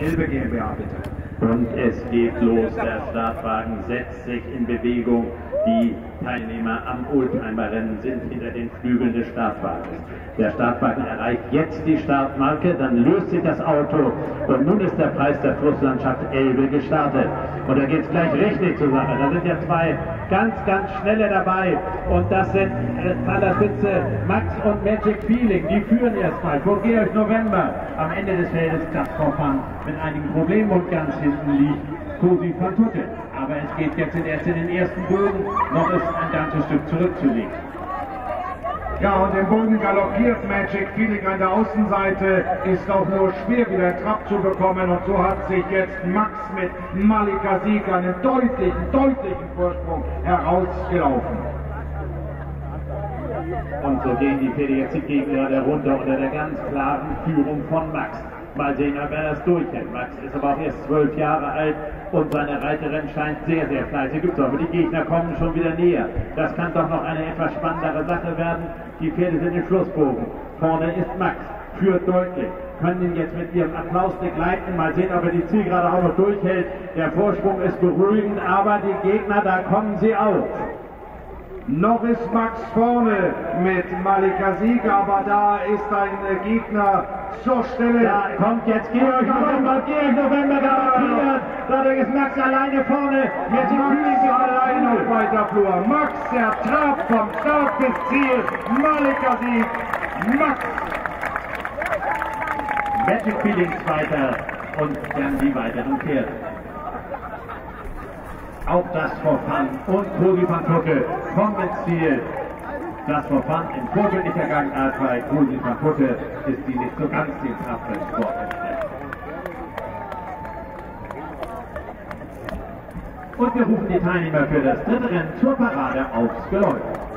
Elbe GmbH, bitte. Und es geht los. Der Startwagen setzt sich in Bewegung. Die Teilnehmer am Oldtimer-Rennen sind hinter den Flügeln des Startwagens. Der Startwagen erreicht jetzt die Startmarke, dann löst sich das Auto und nun ist der Preis der Flusslandschaft Elbe gestartet. Und da geht es gleich richtig zur Sache. Da sind ja zwei ganz, ganz schnelle dabei und das sind an der Spitze Max und Magic Feeling. Die führen erstmal vor Georg November am Ende des Feldes Fun mit einigen Problemen und ganz hinten liegt Cosi van Tutte. Aber es geht jetzt erst in den ersten Bögen, noch ist ein ganzes Stück zurückzulegen. Ja, und im Boden galoppiert Magic Feeling an der Außenseite, ist auch nur schwer wieder Trab zu bekommen und so hat sich jetzt Max mit Malika Sieger einen deutlichen, deutlichen Vorsprung herausgelaufen. Und so gehen die Pferde jetzt die Gegner runter unter der ganz klaren Führung von Max. Mal sehen, ob er das durchhält. Max ist aber auch erst zwölf Jahre alt und seine Reiterin scheint sehr, sehr fleißig. Aber die Gegner kommen schon wieder näher. Das kann doch noch eine etwas spannendere Sache werden. Die Pferde sind im Schlussbogen. Vorne ist Max, führt deutlich. Können ihn jetzt mit ihrem Applaus begleiten. Mal sehen, ob er die Zielgerade auch noch durchhält. Der Vorsprung ist beruhigend, aber die Gegner, da kommen sie auf. Noch ist Max vorne mit Malika Sieger, aber da ist ein Gegner zur Stelle. Da kommt jetzt Georg November, Georg November galoppiert. Dadurch ist Max alleine vorne. Jetzt Max allein auf weiter Flur. Max, der Trab vom Start bis Ziel. Malika Sieg. Max. Magic Feelings weiter und dann die weiteren Pferde auch das Verfahren und Kogi van Tucke kommen ins Ziel. Das Verfahren in vorbildlicher Gangart bei Kogi van Tucke ist die nicht so ganz den Kraftsport Und wir rufen die Teilnehmer für das dritte Rennen zur Parade aufs Geläut.